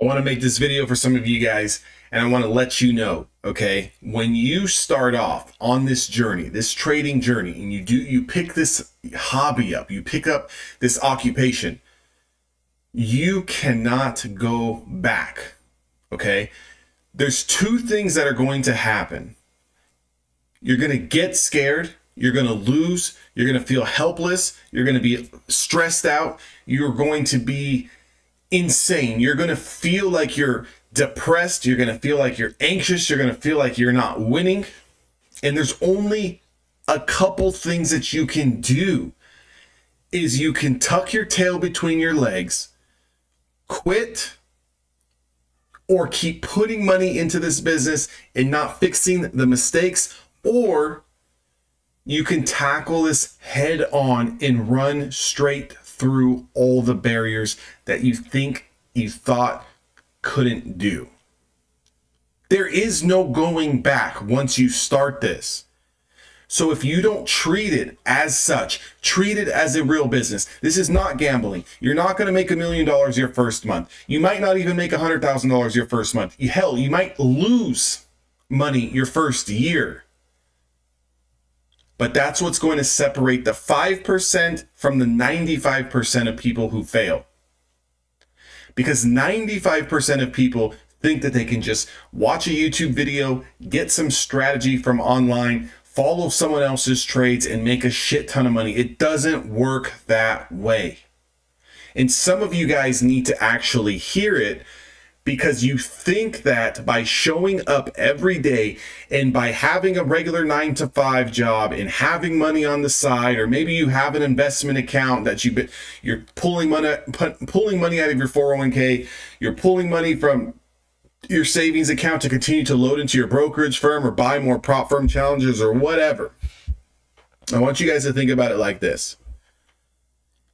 I want to make this video for some of you guys and I want to let you know, okay, when you start off on this journey, this trading journey, and you do, you pick this hobby up, you pick up this occupation, you cannot go back, okay? There's two things that are going to happen. You're going to get scared. You're going to lose. You're going to feel helpless. You're going to be stressed out. You're going to be insane. You're going to feel like you're depressed. You're going to feel like you're anxious. You're going to feel like you're not winning. And there's only a couple things that you can do is you can tuck your tail between your legs, quit, or keep putting money into this business and not fixing the mistakes, or you can tackle this head on and run straight through all the barriers that you think you thought couldn't do. There is no going back once you start this. So if you don't treat it as such, treat it as a real business. This is not gambling. You're not going to make a million dollars your first month. You might not even make a hundred thousand dollars your first month. Hell, you might lose money your first year. But that's what's going to separate the 5% from the 95% of people who fail. Because 95% of people think that they can just watch a YouTube video, get some strategy from online, follow someone else's trades, and make a shit ton of money. It doesn't work that way. And some of you guys need to actually hear it because you think that by showing up every day and by having a regular nine to five job and having money on the side, or maybe you have an investment account that you you're pulling money pulling money out of your 401k, you're pulling money from your savings account to continue to load into your brokerage firm or buy more prop firm challenges or whatever. I want you guys to think about it like this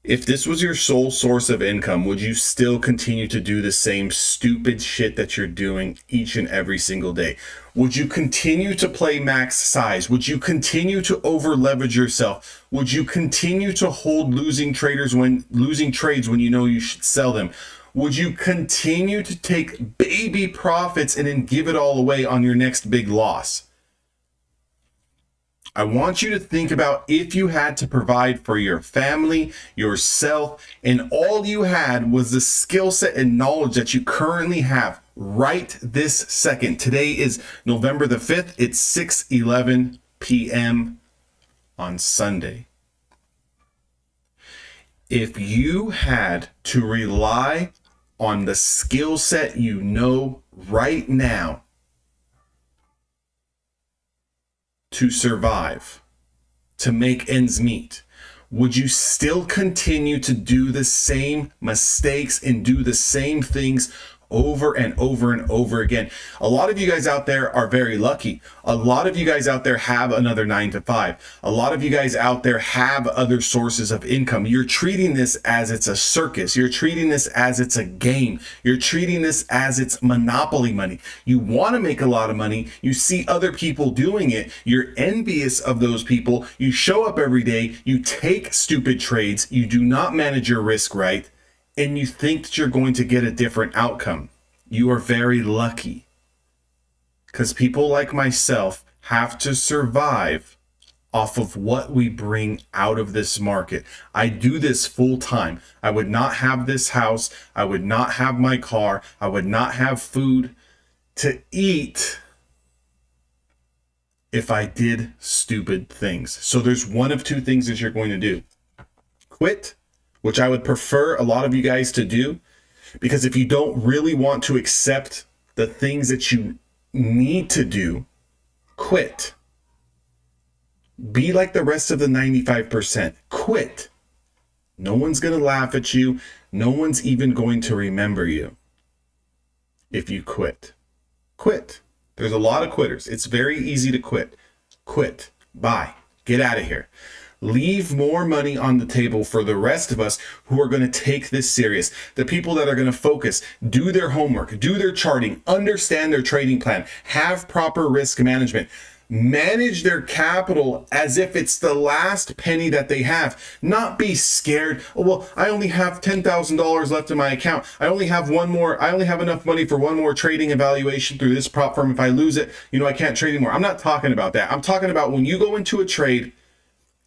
if this was your sole source of income, would you still continue to do the same stupid shit that you're doing each and every single day? Would you continue to play max size? Would you continue to over leverage yourself? Would you continue to hold losing traders when losing trades when you know you should sell them? Would you continue to take baby profits and then give it all away on your next big loss? I want you to think about if you had to provide for your family, yourself, and all you had was the skill set and knowledge that you currently have right this second. Today is November the 5th. It's 6 11 p.m. on Sunday. If you had to rely on the skill set you know right now to survive, to make ends meet? Would you still continue to do the same mistakes and do the same things over and over and over again. A lot of you guys out there are very lucky. A lot of you guys out there have another nine to five. A lot of you guys out there have other sources of income. You're treating this as it's a circus. You're treating this as it's a game. You're treating this as it's monopoly money. You want to make a lot of money. You see other people doing it. You're envious of those people. You show up every day. You take stupid trades. You do not manage your risk right and you think that you're going to get a different outcome. You are very lucky. Because people like myself have to survive off of what we bring out of this market. I do this full time. I would not have this house. I would not have my car. I would not have food to eat if I did stupid things. So there's one of two things that you're going to do quit which I would prefer a lot of you guys to do. Because if you don't really want to accept the things that you need to do, quit. Be like the rest of the 95%. Quit. No one's going to laugh at you. No one's even going to remember you if you quit. Quit. There's a lot of quitters. It's very easy to quit. Quit. Bye. Get out of here leave more money on the table for the rest of us who are going to take this serious. The people that are going to focus, do their homework, do their charting, understand their trading plan, have proper risk management, manage their capital as if it's the last penny that they have. Not be scared. Oh, well, I only have $10,000 left in my account. I only have one more, I only have enough money for one more trading evaluation through this prop firm. If I lose it, you know, I can't trade anymore. I'm not talking about that. I'm talking about when you go into a trade,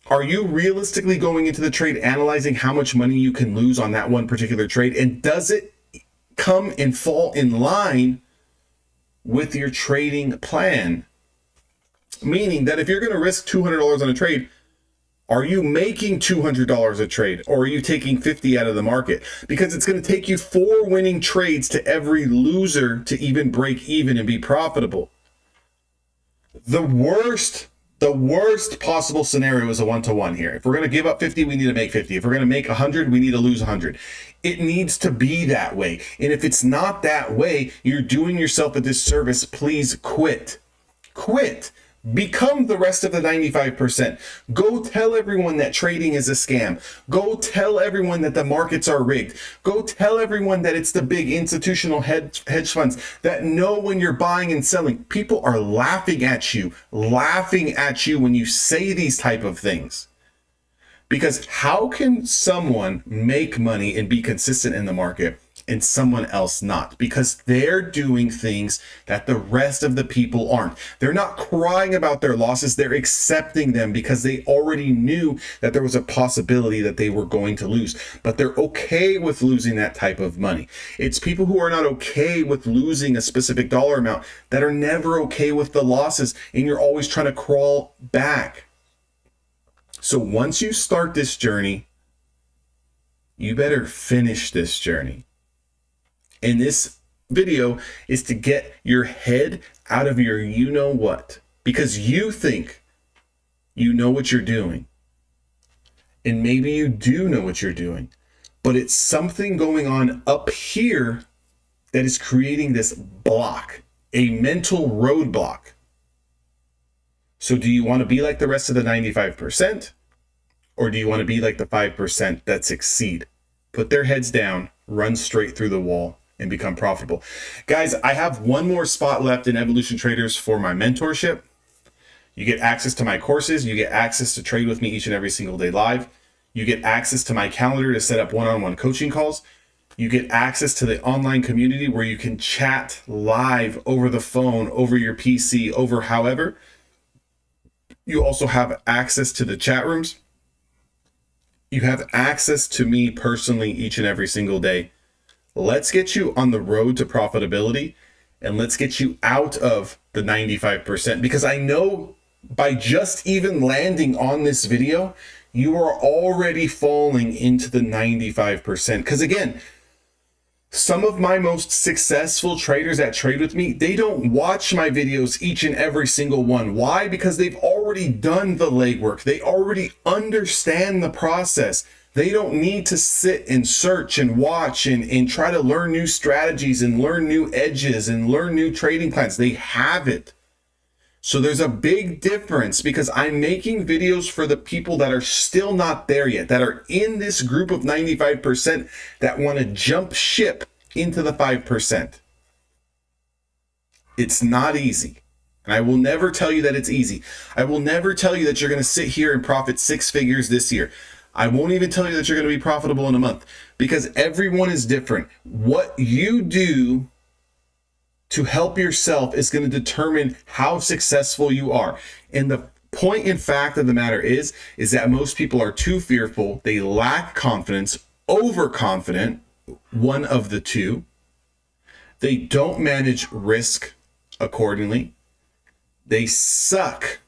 are you realistically going into the trade analyzing how much money you can lose on that one particular trade? And does it come and fall in line with your trading plan? Meaning that if you're going to risk $200 on a trade, are you making $200 a trade or are you taking 50 out of the market? Because it's going to take you four winning trades to every loser to even break even and be profitable. The worst, the worst possible scenario is a one to one here. If we're going to give up 50, we need to make 50. If we're going to make 100, we need to lose 100. It needs to be that way. And if it's not that way, you're doing yourself a disservice. Please quit. Quit. Become the rest of the 95%. Go tell everyone that trading is a scam. Go tell everyone that the markets are rigged. Go tell everyone that it's the big institutional hedge, hedge funds that know when you're buying and selling. People are laughing at you, laughing at you when you say these type of things. Because how can someone make money and be consistent in the market and someone else not because they're doing things that the rest of the people aren't. They're not crying about their losses, they're accepting them because they already knew that there was a possibility that they were going to lose, but they're okay with losing that type of money. It's people who are not okay with losing a specific dollar amount that are never okay with the losses, and you're always trying to crawl back. So once you start this journey, you better finish this journey in this video is to get your head out of your you know what because you think you know what you're doing. And maybe you do know what you're doing, but it's something going on up here that is creating this block, a mental roadblock. So, do you want to be like the rest of the 95%? Or do you want to be like the 5% that succeed? Put their heads down, run straight through the wall, and become profitable. Guys, I have one more spot left in Evolution Traders for my mentorship. You get access to my courses. You get access to trade with me each and every single day live. You get access to my calendar to set up one-on-one coaching calls. You get access to the online community where you can chat live over the phone, over your PC, over however. You also have access to the chat rooms. You have access to me personally each and every single day let's get you on the road to profitability and let's get you out of the 95% because I know by just even landing on this video, you are already falling into the 95%. Because again, some of my most successful traders that trade with me, they don't watch my videos each and every single one. Why? Because they've already done the legwork. They already understand the process. They don't need to sit and search and watch and, and try to learn new strategies and learn new edges and learn new trading plans. They have it. So there's a big difference because I'm making videos for the people that are still not there yet, that are in this group of 95% that want to jump ship into the 5%. It's not easy. And I will never tell you that it's easy. I will never tell you that you're going to sit here and profit six figures this year. I won't even tell you that you're going to be profitable in a month because everyone is different. What you do to help yourself is going to determine how successful you are. And the point in fact of the matter is is that most people are too fearful, they lack confidence, overconfident, one of the two. They don't manage risk accordingly. They suck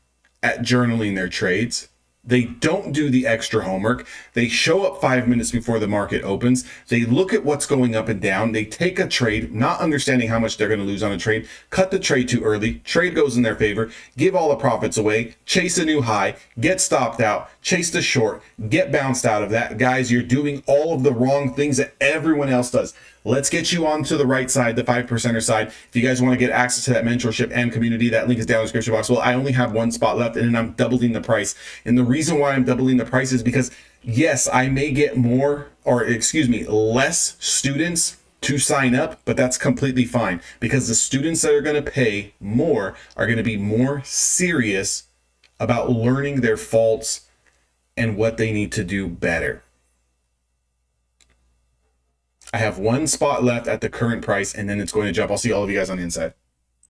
at journaling their trades. They don't do the extra homework. They show up five minutes before the market opens. They look at what's going up and down. They take a trade, not understanding how much they're going to lose on a trade, cut the trade too early. Trade goes in their favor, give all the profits away, chase a new high, get stopped out, chase the short, get bounced out of that. Guys, you're doing all of the wrong things that everyone else does. Let's get you onto the right side, the five percenter side. If you guys want to get access to that mentorship and community, that link is down in the description box. Well, I only have one spot left and I'm doubling the price. And the reason why I'm doubling the price is because yes, I may get more or excuse me, less students to sign up, but that's completely fine because the students that are going to pay more are going to be more serious about learning their faults and what they need to do better. I have one spot left at the current price and then it's going to jump. I'll see all of you guys on the inside.